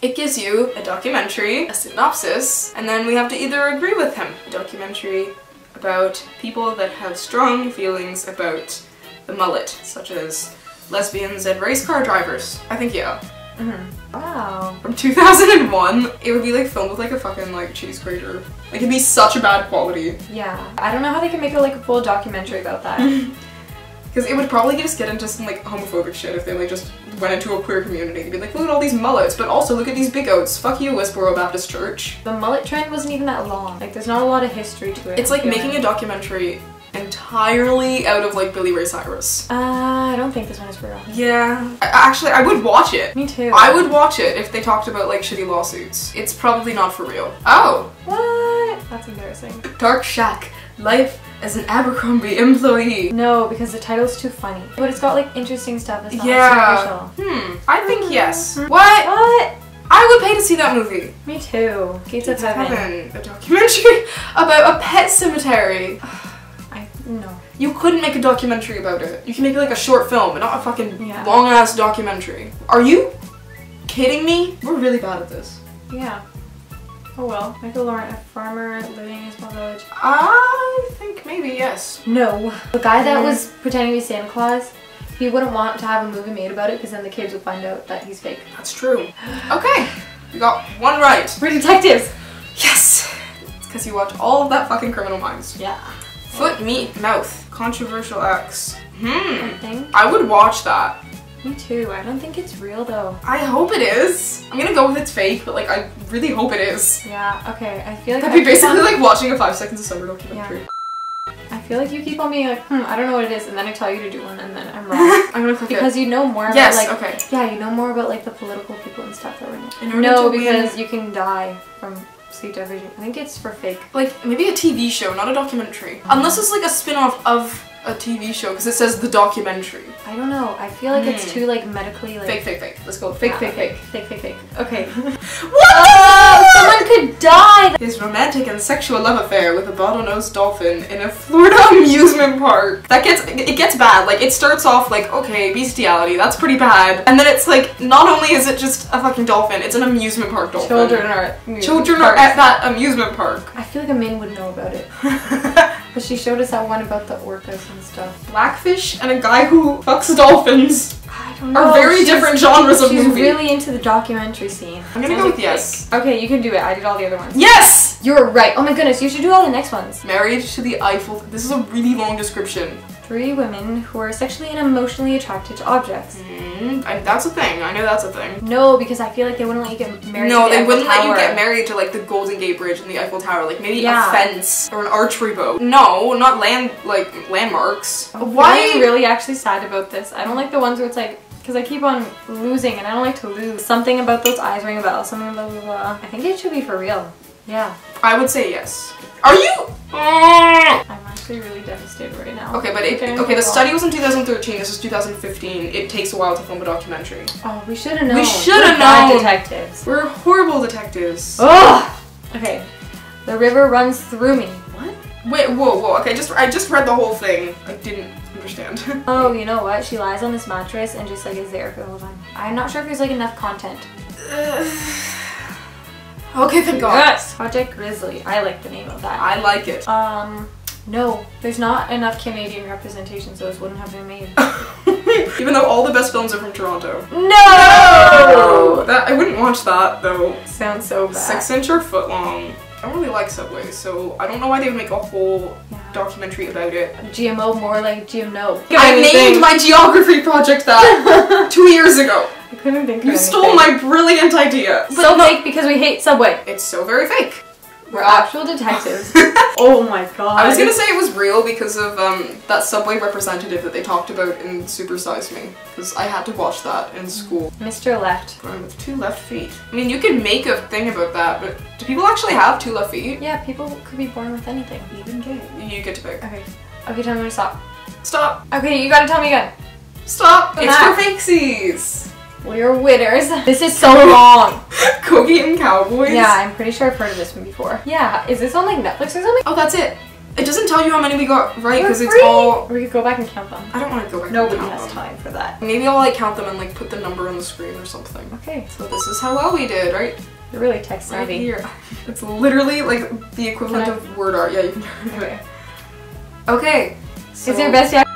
It gives you a documentary, a synopsis, and then we have to either agree with him. A documentary about people that have strong feelings about the mullet, such as lesbians and race car drivers. I think yeah. Mm-hmm. Wow. From 2001, it would be like filmed with like a fucking like cheese grater. Like it'd be such a bad quality. Yeah. I don't know how they can make a, like a full documentary about that. Because it would probably just get into some like homophobic shit if they like just went into a queer community. They'd be like, look at all these mullets, but also look at these big oats. Fuck you, Westboro Baptist Church. the mullet trend wasn't even that long. Like there's not a lot of history to it. It's like making a documentary entirely out of like Billy Ray Cyrus. Uh, I don't think this one is for real. Yeah. I, actually, I would watch it. Me too. I would watch it if they talked about like shitty lawsuits. It's probably not for real. Oh, What? That's embarrassing. Dark Shack. Life as an Abercrombie employee. No, because the title's too funny. But it's got like interesting stuff. It's not Yeah. superficial. Hmm. I think yes. Mhm. What? What? I would pay to see that movie. Me too. Gates of Heaven. Heaven. A documentary about a pet cemetery. I no. You couldn't make a documentary about it. You can make like a short film, but not a fucking Yeah. long ass documentary. Are you kidding me? We're really bad at this. Yeah. Oh well. Michael Laurent, a farmer living in a small village. I think maybe yes. No. The guy that was pretending to be Santa Claus, he wouldn't want to have a movie made about it because then the kids would find out that he's fake. That's true. Okay, we got one right. We're detectives! Yes! It's because you watch all of that fucking Criminal Minds. Yeah. Foot, meat, mouth. Controversial acts. Hmm. Thing. I would watch that. Me too. I don't think it's real though. I hope it is. I'm gonna go with it's fake, but like I really hope it is. Yeah, okay. I feel like That'd I be basically like watching a five seconds of summer documentary. I feel like you keep on being like, hmm, I don't know what it is, and then I tell you to do one, and then I'm wrong. I'm gonna click because it. you know more Yes, about like okay. yeah, you know more about like the political people and stuff that were in it. No, because win- you can die from sleep deprivation. I think it's for fake. Like maybe a TV show, not a documentary. Unless it's like a spin-off of a TV show, because it says the documentary. I don't know. I feel like it's Hmm. too like medically like Fake, fake, fake. Let's go. Fake, Yeah, fake, fake. fake, fake, fake. Okay. What? oh, someone could die. His romantic and sexual love affair with a bottlenose dolphin in a Florida amusement park. That gets it gets bad. Like it starts off like okay, bestiality, that's pretty bad, and then it's like not only is it just a fucking dolphin, it's an amusement park dolphin. Children are Children are at that amusement park. I feel like a man would know about it. But she showed us that one about the orcas and stuff. Blackfish and a guy who fucks dolphins. I don't Are very different genres of she's movie. really into the documentary scene. I'm gonna Sounds go with like yes. Okay, you can do it. I did all the other ones. Yes! You're right. Oh my goodness, you should do all the next ones. Married to the Eiffel. This is a really long description. Three women who are sexually and emotionally attracted to objects. Mm, I, that's a thing. I know that's a thing. No, because I feel like they wouldn't let you get married. No, to the they Eiffel wouldn't let you get married to like the Golden Gate Bridge and the Eiffel Tower. Like maybe Yeah. a fence or an archery boat. No, not land like landmarks. I'm Why? feeling really actually sad about this. I don't like the ones where it's like because I keep on losing and I don't like to lose. Something about those eyes ring a bell. Something blah blah blah. I think it should be for real. Yeah. I would say yes. Are you? Mm. I'm actually really devastated right now. Okay, but it, Okay, okay. The study was in 2013. This is 2015. It takes a while to film a documentary. Oh, we should have known. We shoulda known. detectives. We're horrible detectives. Ugh. Okay. The river runs through me. What? Wait, whoa, whoa. Okay, just I just read the whole thing. I didn't understand. Oh, you know what? She lies on this mattress and just like is there for the whole time. I'm not sure if there's like enough content. okay, thank God. Yes. Project Grizzly. I like the name of that. I like it. Um, no, there's not enough Canadian representation, so this wouldn't have been made. Even though all the best films are from Toronto. no! That I wouldn't watch that though. Sounds so bad. Six inch or foot long. I don't really like Subway, so I don't know why they would make a whole Yeah. documentary about it. GMO more like GMO. I named my geography project that two years ago. I couldn't think of You anything. stole my brilliant idea. So fake because we hate Subway. It's so very fake. We're actual detectives. oh my god. I was gonna say it was real because of um, that Subway representative that they talked about in Super Size Me, because I had to watch that in school. Mr. Left. Going with two left feet. I mean, you could make a thing about that, but do people actually have two left feet? Yeah, people could be born with anything. Even gay. You get to pick. Okay. Okay, tell me to stop. Stop. Okay, you gotta tell me again. Stop. Come it's back. for fakesies. We're winners. This is so long. Cocaine Cowboys. yeah, I'm pretty sure I've heard of this one before. Yeah, is this on like Netflix or something? Oh, that's it. It doesn't tell you how many we got right because it's all. We could go back and count them. I don't want to go back. Nobody and count has them. time for that. Maybe I'll like count them and like put the number on the screen or something. Okay, So this is how well we did, right? you're really tech Right here. It's literally like the equivalent of word art. Yeah, you can. Okay. Okay. So Is your best yet?